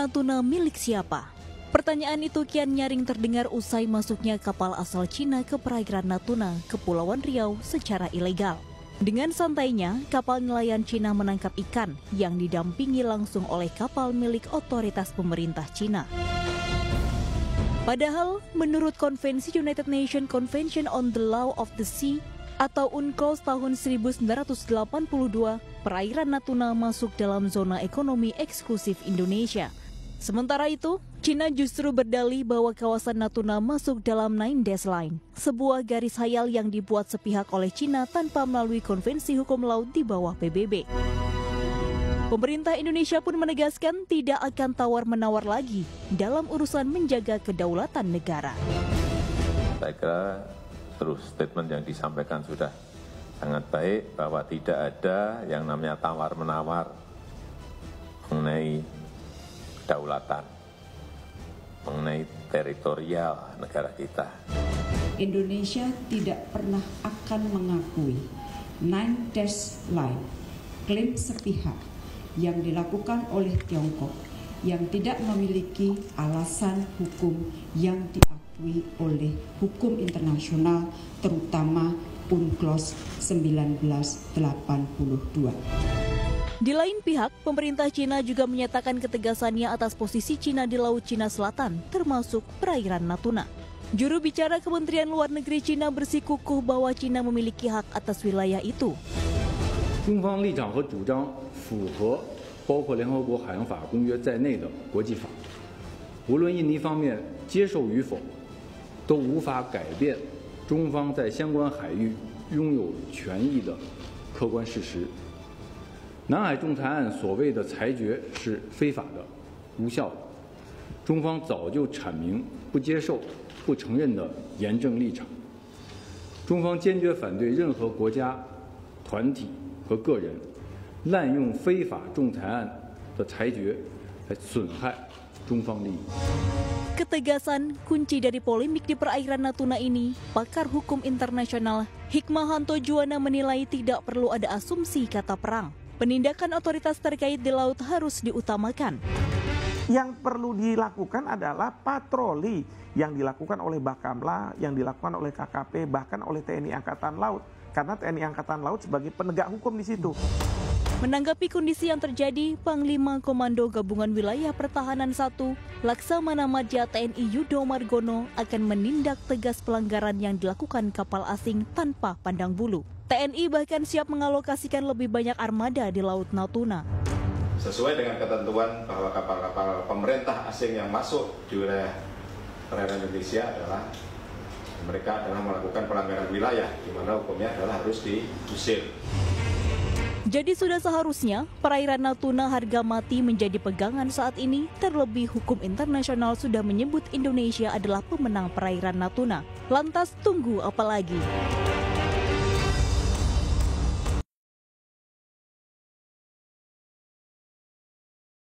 Natuna milik siapa? Pertanyaan itu kian nyaring terdengar usai masuknya kapal asal Cina ke perairan Natuna, Kepulauan Riau secara ilegal. Dengan santainya, kapal nelayan Cina menangkap ikan yang didampingi langsung oleh kapal milik otoritas pemerintah Cina. Padahal, menurut Konvensi United Nations Convention on the Law of the Sea atau UNCLOS tahun 1982, perairan Natuna masuk dalam zona ekonomi eksklusif Indonesia. Sementara itu, Cina justru berdalih bahwa kawasan Natuna masuk dalam Nine Dash Line, sebuah garis hayal yang dibuat sepihak oleh Cina tanpa melalui konvensi hukum laut di bawah PBB. Pemerintah Indonesia pun menegaskan tidak akan tawar-menawar lagi dalam urusan menjaga kedaulatan negara. Saya kira terus statement yang disampaikan sudah sangat baik bahwa tidak ada yang namanya tawar-menawar mengenai kedaulatan, mengenai teritorial negara kita. Indonesia tidak pernah akan mengakui Nine Dash Line, klaim sepihak yang dilakukan oleh Tiongkok yang tidak memiliki alasan hukum yang diakui oleh hukum internasional terutama UNCLOS 1982. Di lain pihak, pemerintah Cina juga menyatakan ketegasannya atas posisi Cina di Laut Cina Selatan, termasuk perairan Natuna. Juru bicara Kementerian Luar Negeri Cina bersikukuh bahwa Cina memiliki hak atas wilayah itu. 中南海仲裁案所谓的裁决是非法的、无效的，中方早就阐明不接受、不承认的严正立场。中方坚决反对任何国家、团体。和个人滥用非法仲裁案的裁决来损害中方利益。Ketegasan kunci dari polemik di perairan Natuna ini, pakar hukum internasional Hikmahanto Juwana menilai tidak perlu ada asumsi kata perang. Penindakan otoritas terkait di laut harus diutamakan. Yang perlu dilakukan adalah patroli yang dilakukan oleh Bakamla, yang dilakukan oleh KKP, bahkan oleh TNI Angkatan Laut karena TNI Angkatan Laut sebagai penegak hukum di situ. Menanggapi kondisi yang terjadi, Panglima Komando Gabungan Wilayah Pertahanan 1, Laksamana Madya TNI Yudo Margono akan menindak tegas pelanggaran yang dilakukan kapal asing tanpa pandang bulu. TNI bahkan siap mengalokasikan lebih banyak armada di Laut Natuna. Sesuai dengan ketentuan bahwa kapal-kapal pemerintah asing yang masuk di wilayah perairan Indonesia adalah mereka adalah melakukan pelanggaran wilayah, di mana hukumnya adalah harus diusir. Jadi sudah seharusnya perairan Natuna harga mati menjadi pegangan saat ini, terlebih hukum internasional sudah menyebut Indonesia adalah pemenang perairan Natuna. Lantas tunggu apa lagi?